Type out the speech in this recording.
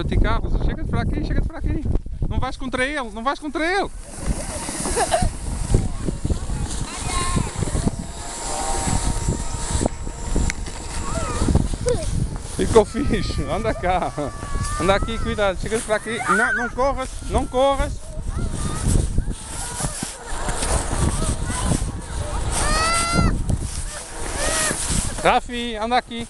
Já ah, Carlos, chega para aqui, chega para aqui. Não vais contra ele, não vais contra ele. Ficou fixe, anda cá. Anda aqui, cuidado, Chega para aqui. Não, não corras, não corras. Rafi, anda aqui.